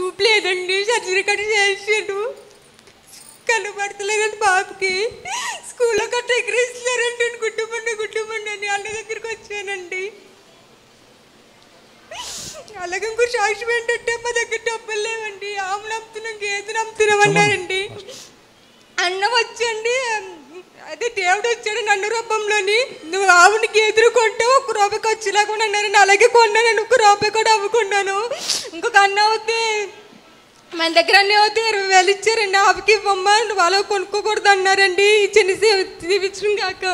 చూపు లేదండి సర్జరీ కట్ట చేసాడు కనబడతలేదండి బాబుకి. స్కూల్లో కట్ట ఎగిరేస్తున్నారంటే గుడ్డుమండి గుడ్డుమండి అని అన్న దగ్గరికి వచ్చానండి. అలాగే ఇంకో సాక్ష్యం ఏంటంటే మా దగ్గర డబ్బులు లేవండి. ఆమె నమ్ముతున్నాం గేదె నమ్ముతున్నాం అన్నారండి. అన్న వచ్చండి అదే దేవుడు వచ్చాడు నన్ను రూపంలోని. నువ్వు ఆవుని గేదెలు కొంటే ఒక రూపాయి ఖర్చులాగా అన్నారని అలాగే కొన్నాను ఒక రూపాయి కూడా అవ్వకున్నాను అన్న అవుతే మన దగ్గర అన్నీ అవుతే ఇరవై వేలు ఇచ్చారండి. ఆవుకి బొమ్మ వాళ్ళు కొనుక్కోకూడదు అన్నారండి. చిన్న సేవ కాక.